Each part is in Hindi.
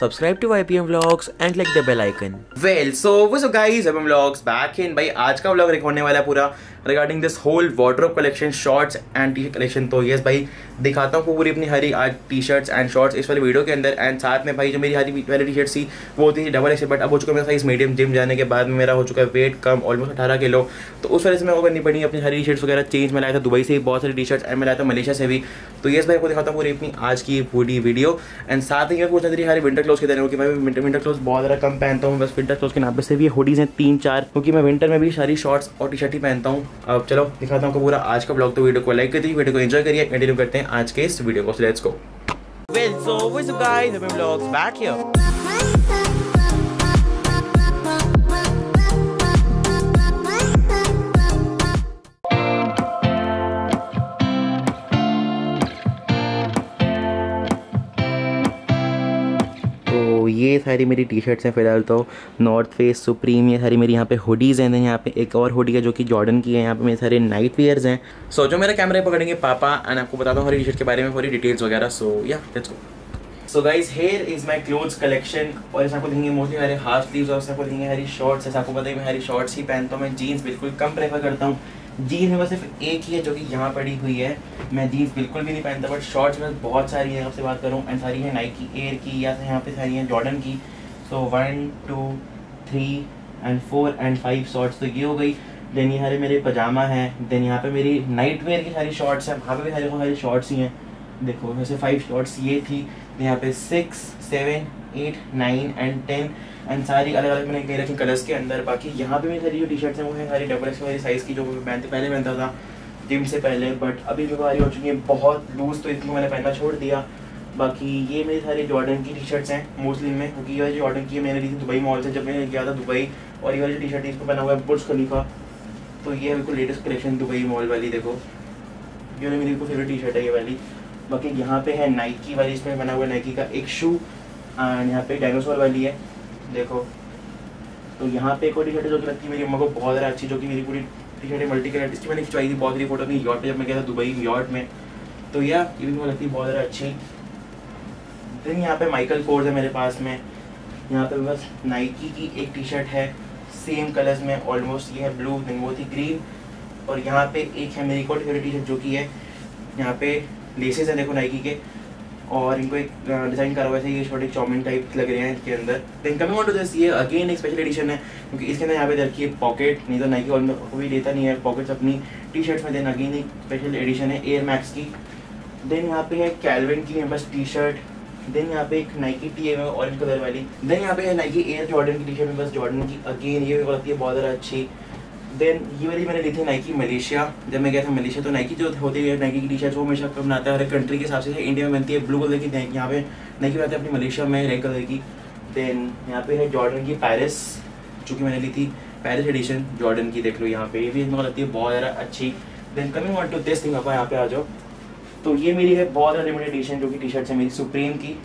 Subscribe to IPM Vlogs and click the bell icon. Well, so what's up guys IPM Vlogs back in भाई आज का व्लॉग होने वाला है पूरा regarding this whole wardrobe collection, shorts and t-shirt collection. तो yes भाई दिखाता हूँ, पूरी अपनी हरी आज टी शर्ट्स एंड शॉर्ट्स इस वाले वीडियो के अंदर। एंड साथ में भाई, जो मेरी हरी वाली टी शर्ट थी, वो होती थी डबल एक्स बट अब हो चुका है मेरा साइज़ मीडियम जिम जाने के बाद मेरा हो चुका है वेट कम ऑलमोस्ट अठारह किलो। तो उस वजह से मैं को करनी पड़ी अपनी हरी टी शर्ट्स वगैरह चेंज में लाया था दुबई से भी बहुत सारी टी शर्ट्स एंड मैं लाया था मलेशिया से भी। तो यस भाई को दिखाता हूँ पूरी अपनी आज की पूरी वीडियो एंड साथ ही पूछना थी हरी विंटर क्लोज के देने क्योंकि मैं विंटर क्लोज बहुत ज़्यादा कम पहनता हूँ, बस विंटर क्लोज के नाम से भी हुडीज़ हैं तीन, चार, क्योंकि मैं विंटर में भी सारी शॉर्ट्स और टी शर्ट ही पहनता हूँ। अब चलो, दिखाता हूँ पूरा आज का ब्लॉग तो वीडियो को लाइक करिए, वीडियो को एंजॉय करिए कंटिन्यू करते हैं। आज के इस वीडियो को let's go Well, so what's up guys? YPM Vlogs back here. सारी मेरी टी शर्ट्स हैं फ़िलहाल तो। नॉर्थ फेस सुप्रीम ये सारी मेरी यहाँ पे हुडीज़ हैं। यहाँ पे एक और हुडी है जो कि जॉर्डन की है। यहाँ पे मेरे सारे नाइट वियर्स हैं। सो जो मेरा कैमरा पकड़ेंगे पापा एंड आपको बताता हूँ हरी टी शर्ट के बारे में पूरी डिटेल्स वगैरह। So yeah let's go so guys here is my clothes collection और ऐसा आपको देखेंगे मोस्टली हमारे हाफ़ स्लीव्स और ऐसा आपको देखेंगे हरी शॉर्ट्स ऐसा आपको पता है मैं हरी शॉर्ट्स ही पहनता हूँ। मैं जीन्स बिल्कुल कम प्रेफर करता हूँ। जीन्स में सिर्फ़ एक ही है जो कि यहाँ पड़ी हुई है। मैं जीन्स बिल्कुल भी नहीं पहनता बट शॉर्ट्स में बहुत सारी है, आपसे बात करूँ एंड सारी है नाइकी एयर की, या फिर यहाँ पे सारी हैं जॉर्डन की। So one two three and four and five shorts तो ये हो गई। देन यहाँ मेरे पजामा है। देन यहाँ पे मेरी नाइट वेयर की सारी शॉर्ट्स हैं। वहाँ पे भी सारी सारी शॉर्ट्स ही हैं। देखो, वैसे फाइव शॉर्ट्स ये थी। यहाँ पे six seven eight nine and ten and सारी अलग अलग मैंने कहीं रखी कलर्स के अंदर। बाकी यहाँ पे मेरी सारी जो टी शर्ट्स हैं, वो है सारी डबल एक्स वाली साइज़ की जो मैं पहनते पहले पहनता था जिम से पहले। बट अभी जो हमारी हो चुकी है, बहुत लूज़ तो इसको मैंने पहनना छोड़ दिया। बाकी ये मेरी सारी जॉर्डन की टी शर्ट्स हैं मोस्टली में, क्योंकि ये वाली जॉर्डन की है, मैंने ली थी दुबई मॉल से, जब मैं गया था दुबई। और ये वाली टी शर्ट इसको पहना हुआ है बुर्ज खलीफा तो ये है बिल्कुल लेटेस्ट कलेक्शन दुबई मॉल वाली, देखो। ये मेरी फेवरेट टी शर्ट है ये वाली। बाकी यहाँ पे है नाइकी वाली, इसमें बना हुआ नाइकी का एक शू एंड यहाँ पे डायनासोर वाली है। देखो। तो यहाँ पे एक और टी शर्ट है जो कि लगती है मेरी अम्मा को बहुत ज़्यादा अच्छी, जो कि मेरी पूरी टी शर्ट है मल्टी कलर इसकी मैंने खिंचवाई थी। बहुत सारी फ़ोटो अपनी यॉट पे जब मैं गया था दुबई यॉट में। तो या, ये भी मुझे लगती है बहुत ज़्यादा अच्छी। देन यहाँ पे माइकल कोर्स है मेरे पास में। यहाँ पे बस नाइकी की एक टी शर्ट है सेम कलर्स में ऑलमोस्ट ये है ब्लू देन वो थी ग्रीन और यहाँ पे एक है मेरी फेवरेट टी शर्ट जो कि है, यहाँ पे लेसेस है देखो नाइकी के। और इनको एक डिज़ाइन करा हुआ है, ये छोटे चाउमिन टाइप लग रहे हैं इसके अंदर। Then coming on to this ये अगेन एक स्पेशल एडिशन है, क्योंकि इसके अंदर यहाँ पे रखी है पॉकेट नहीं तो नाइकी और कोई देता नहीं है पॉकेट्स अपनी टी शर्ट्स में देन अगेन एक स्पेशल एडिशन है एयर मैक्स की। देन यहाँ पे है कैलविन की बस टी शर्ट देन यहाँ पे एक नाइकी टी है ऑरेंज कलर वाली। देन यहाँ पे है नाइकी एयर जॉर्डन की टी शर्ट में बस जॉर्डन की। अगेन ये लगती है, बहुत ज़्यादा अच्छी देन ये वाली मैंने ली थी नाइकी मलेशिया जब मैं गया था मलेशिया तो नाइकी जो होती है नाइकी की टी शर्ट वो हमेशा कब बनाता है। हर कंट्री के हिसाब से इंडिया में बनती है ब्लू कलर की यहाँ पे नाइकी बनाते हैं अपनी मलेशिया में रेड कलर की। देन यहाँ पे है जॉर्डन की पैरिस जो कि मैंने ली थी। पैरिस एडिशन जॉर्डन की देख लो यहाँ पे। ये भी मुझे लगती है, बहुत ज़्यादा अच्छी। Then coming on to this thing अपा यहाँ पे आ जाओ। तो ये मेरी है बहुत ज़्यादा लिमिटेड एडिशन जो कि टी शर्ट्स है मेरी सुप्रीम की।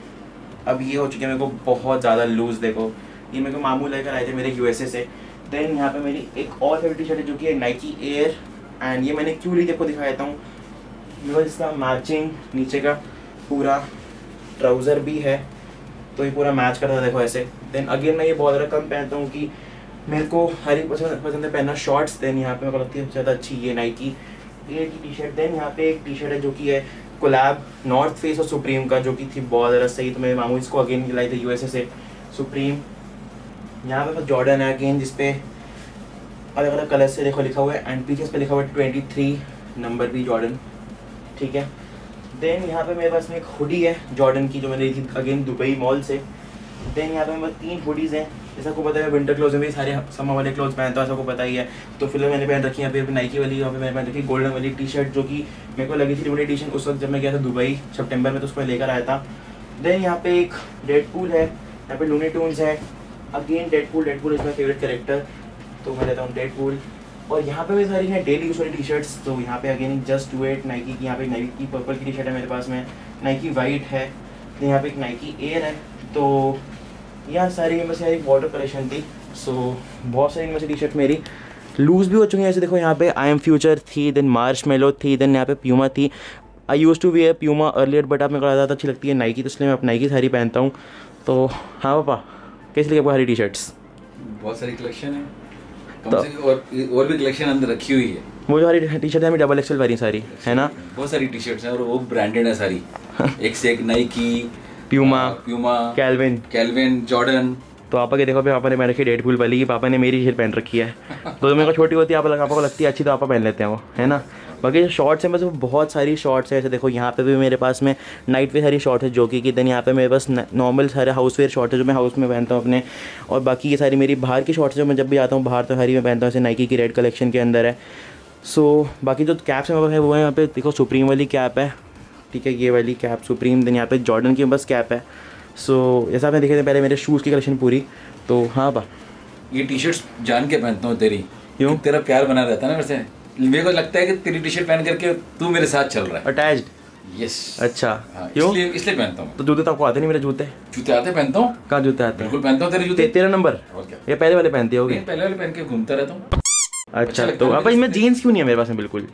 अब ये हो चुकी है मेरे को बहुत ज़्यादा लूज़ देखो। ये मेरे को मामू लेकर आए थे, मेरे यूएसए से। देन यहाँ पे मेरी एक और फेवरेट टी शर्ट है जो कि है नाइकी एयर एंड ये मैंने क्यों ली देखो दिखा देता हूँ। पास इसका मैचिंग नीचे का पूरा ट्राउज़र भी है। तो ये पूरा मैच करता देखो ऐसे। देन अगेन मैं ये बहुत ज़्यादा कम पहनता हूँ कि मेरे को हर एक पसंद पसंद है पहनना शॉर्ट्स देन यहाँ पे मेरे को लगती है ज़्यादा अच्छी ये नाइकी एयर की टी शर्ट देन यहाँ पे एक टी शर्ट है जो कि है कोलैब नॉर्थ फेस और सुप्रीम का, जो कि थी बहुत ज़्यादा सही। तो मेरे मामू इसको अगेन लाई थे यूएसए से। सुप्रीम यहाँ पे बस जॉर्डन है अगेन जिसपे अलग अलग कलर से देखो लिखा हुआ है एंड पीछे पे लिखा हुआ है ट्वेंटी थ्री नंबर भी जॉर्डन ठीक है? देन यहाँ पे मेरे पास में एक हुडी है जॉर्डन की, जो मैंने ली थी अगेन दुबई मॉल से। देन यहाँ पे मेरे पास तीन हुडीज़ हैं, जैसा आपको पता है विंटर क्लोथ में भी सारे समर वाले क्लोज पहनता हूँ, सबको पता ही है। तो फ़िलहाल मैंने पहन रखी है यहाँ पे नाइकी वाली यहाँ पे मैंने पहन रखी गोल्डन वाली टी शर्ट जो कि मेरे को लगी थी लिमिटेड शर्ट उस वक्त जब मैं गया था दुबई सितंबर में तो उसको लेकर आया था। देन यहाँ पे एक डेड पूल है, यहाँ पे लूनी टून्स है again Deadpool Deadpool is my favourite character तो मैं लेता हूँ डेड पूल और यहाँ पे भी सारी हैं डेली यूज़ वाली टी शर्ट्स तो यहाँ पे again just two eight Nike की, यहाँ पे नाइकी पर्पल की टी शर्ट है मेरे पास में। नाइकी वाइट है तो यहाँ पे एक नाइकी एयर है तो यहाँ सारी बस यहाँ एक वाटर कलेक्शन थी सो बहुत सारी इनमें से टी शर्ट मेरी। लूज़ भी हो चुकी हैं ऐसे देखो यहाँ पे आई एम फ्यूचर थी देन मार्च मेलो थी देन यहाँ पे प्यूमा थी। I use to wear a Puma earlier but आप मेरे को ज़्यादा अच्छी लगती है नाइकी तो इसलिए मैं अब नाइकी सारी पहनता हूँ। तो हाँ पापा। कैसे लगे आपको हरी टी शर्ट्स बहुत सारी कलेक्शन है। तो- और और भी कलेक्शन अंदर रखी हुई है। वो जो हरी टी शर्ट है डबल एक्सल वाली सारी है ना? बहुत सारी टी शर्ट्स हैं और वो ब्रांडेड है सारी। एक से एक Nike Puma, Puma Calvin Calvin Jordan तो पापा के देखो भी पापा ने मैंने रखी डेट फुल वाली की पापा ने मेरी शर्ट पहन रखी है। तो मेरे को छोटी होती है आप पापा को लगती है अच्छी तो पापा पहन लेते हैं वो है ना? बाकी जो शॉर्ट्स हैं बस वो बहुत सारी शॉर्ट्स हैं। ऐसे देखो यहाँ पे भी मेरे पास में नाइट वेयर सारी शॉर्ट्स है जो कि देन यहाँ पे मेरे पास नॉर्मल सारे हाउस वेयर शॉर्ट्स है जो मैं हाउस में पहनता हूँ अपने। और बाकी ये सारी मेरी बाहर की शॉर्ट्स जो मैं जब भी आता हूँ बाहर तो हरी में पहनता हूँ जैसे नाइकी की रेड कलेक्शन के अंदर है। सो बाकी जो कैप्स हैं है वो है यहाँ पे देखो सुप्रीम वाली कैप है। ठीक है ये वाली कैप सुप्रीम देन यहाँ पे जॉर्डन की बस कैप है। सो जैसा आपने देखे थे पहले मेरे शूज़ की कलेक्शन पूरी। तो हाँ बा। ये टी शर्ट्स जान के पहनता हूँ तेरी। क्यों? तेरा प्यार बना रहता है ना वैसे मेरे को लगता है कि तेरी टी शर्ट पहन करके तू मेरे साथ चल रहा है। अटैच यस अच्छा। हाँ, इसलिए इसलिए पहनता हूँ तो जूते तो आपको आते नहीं मेरे जूते? जूते आते पहनता हूँ। कहाँ जूते आते बिल्कुल पहनता हूँ तेरे जूते। तेरा नंबर? ये पहले वाले पहनते हो पहले वाले पहन के घूमता रहता हूँ। अच्छा लगता तो भाई इसमें जीन्स क्यों नहीं है मेरे पास में बिल्कुल?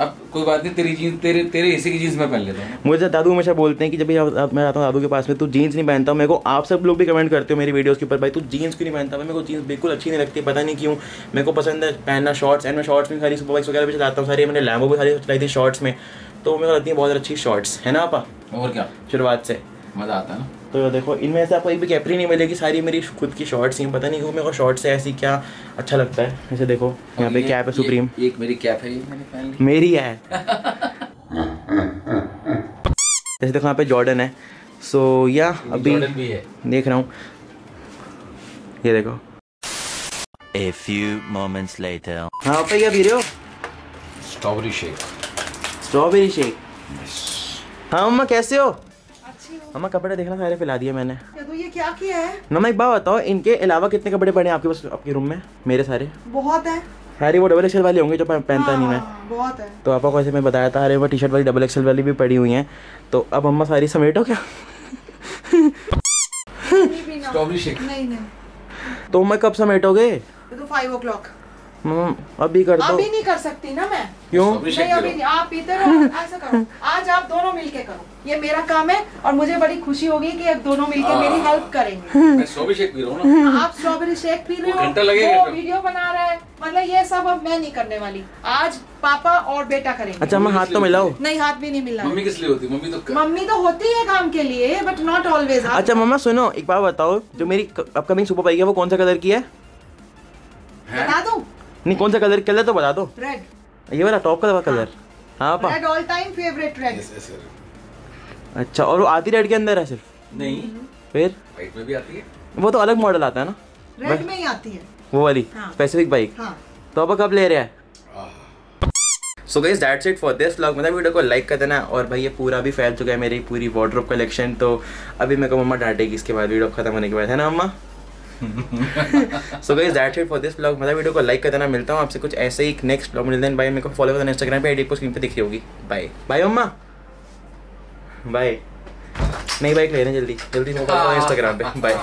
अब कोई बात नहीं तेरी जीन्स तेरे तेरे हिस्से की जीन्स मैं पहन लेता हूँ। मुझे दादू हमेशा बोलते हैं कि जब भी मैं आता हूँ दादू के पास में तू जीन्स नहीं पहनता मेरे को आप सब लोग भी कमेंट करते हो मेरी वीडियोस के ऊपर भाई तू जीन्स क्यों नहीं पहनता? मेरे को जीन्स बिल्कुल अच्छी नहीं लगती पता नहीं क्यों। मेरे को पसंद है पहनना शॉर्ट्स एंड मैं शॉर्ट्स में सारी सुपर बाइक्स वगैरह भी चलाता हूँ सारी मैंने लैम्बो भी सारी चलाई थी शॉर्ट्स में। तो मेरे को लगती है बहुत अच्छी शॉर्ट्स है ना आपा और क्या? शुरुआत से। मज़ा आता है ना? तो ये देखो इनमें से आपको एक भी कैपरी नहीं मिलेगी सारी मेरी खुद की शॉर्ट्स हैं। पता नहीं क्यों मेरे को शॉर्ट्स से ऐसी क्या अच्छा लगता है। ऐसे देखो यहाँ पे कैप है सुप्रीम। एक मेरी कैप है ये मैंने पहन ली। मेरी है। जैसे देखो यहाँ पे जॉर्डन है। सो so, या अभी भी है। देख रहा हूँ। ये देखो। A few moments later. हाँ पापा क्या पी रहे हो? स्ट्रॉबेरी शेक स्ट्रॉबेरी शेक हाँ मम्मा कैसे हो? मम्मा कपड़े देखना सारे फैला दिए मैंने। तो ये क्या किया है? मम्मा एक बात बताओ इनके अलावा कितने कपड़े पड़े हैं आपके पास आपके रूम में? मेरे सारे। बहुत है। सारी वो डबल एक्सएल वाले होंगे जो पह- पहनता नहीं मैं। हाँ, बहुत है। तो आपको ऐसे मैं बताया था अरे वो टी शर्ट वाली डबल एक्सएल वाली भी पड़ी हुई हैं। तो अब अम्मा सारी समेटो क्या? नहीं नहीं। तो मैं कब समेटोगे? तो फाइव ओ क्लॉक मम्मा अभी कर दो। अभी नहीं कर सकती ना मैं। क्यों? नहीं अभी नहीं आप पीते रहो ऐसा करो। आज आप दोनों मिलके करो। ये मेरा काम है और मुझे बड़ी खुशी होगी कि आप दोनों मिलके हाँ। मेरी हेल्प करेंगे। मैं स्ट्रॉबेरी शेक पी रहा हूँ ना। आप स्ट्रॉबेरी शेक पी रहे हो। घंटा लगेगा वो वीडियो बना रहा है। मतलब ये सब अब मैं नहीं करने वाली। आज पापा और बेटा करेंगे। अच्छा अम्मा हाथ तो मिलाओ। नहीं हाथ भी नहीं मिलना। मम्मी किस लिए होती मम्मी तो मम्मी तो होती है काम के लिए बट नॉट ऑलवेज अच्छा मम्मा सुनो एक बात बताओ। जो मेरी अपकमिंग सुपर बाइक है वो कौन सा कलर की है? बता दूँ? नहीं कौन सा कलर कलर तो बता दो। रेड ये वाला टॉप का कलर हाँ। पा। Red all time favourite red. अच्छा और वो आती रेड के अंदर है सिर्फ़? नहीं। फिर? वाइट में भी आती है। वो तो अलग मॉडल आता है ना। रेड में ही आती है। वो वाली हाँ। स्पेसिफिक बाइक हाँ। तो अब कब ले रहे हैं? So guys that's it for this vlog मतलब वीडियो को लाइक कर देना। और भाई ये पूरा भी फैल चुका है मेरी पूरी वार्डरोब कलेक्शन तो अभी मेरे को मम्मा डांटेगी इसके बाद। वीडियो खत्म होने के बाद है ना मम्मा? So guys that's it for this vlog मतलब वीडियो को लाइक कर देना मिलता हूँ आपसे कुछ ऐसे ही नेक्स्ट ब्लॉग मिलते हैं बाय मेरे को फॉलो करना इंस्टाग्राम पे आईडी को स्क्रीन पे दिखी रही होगी। बाय बाय मम्मा बाय नहीं बाइक लेना जल्दी। जल्दी इंस्टाग्राम पे। बाय